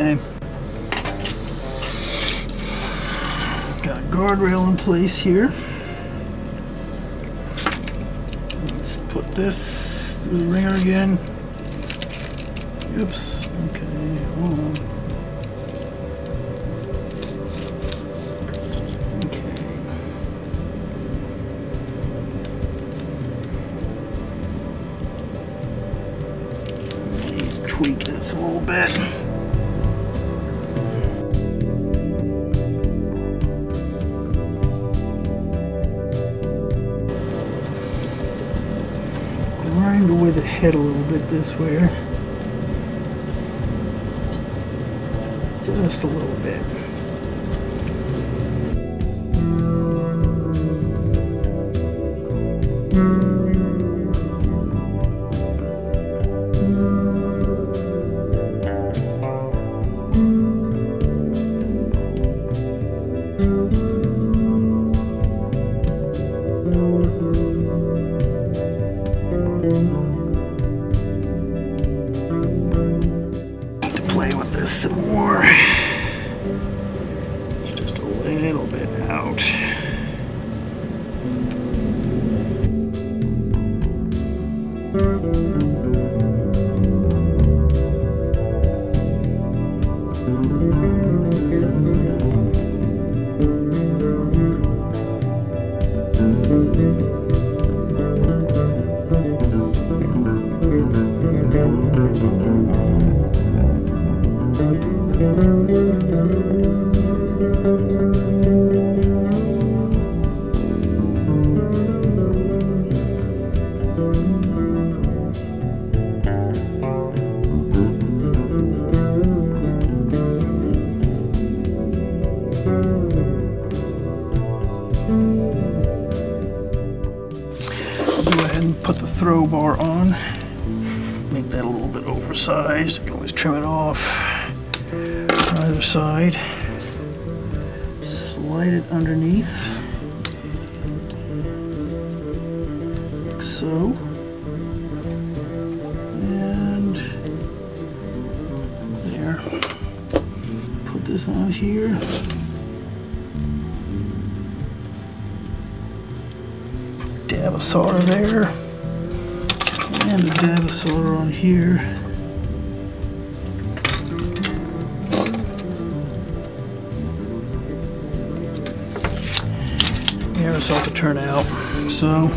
Got a guardrail in place here. Let's put this through the wringer again. Oops. Okay. Hold on. Okay. Tweak this a little bit. Grind away the head a little bit this way. Just a little bit. Some more. It's just a little bit out. Throw bar on. Make that a little bit oversized. You can always trim it off either side. Slide it underneath. Like so. And there. Put this on here. dab of solder there and a dab of solder on here this ought to turn out so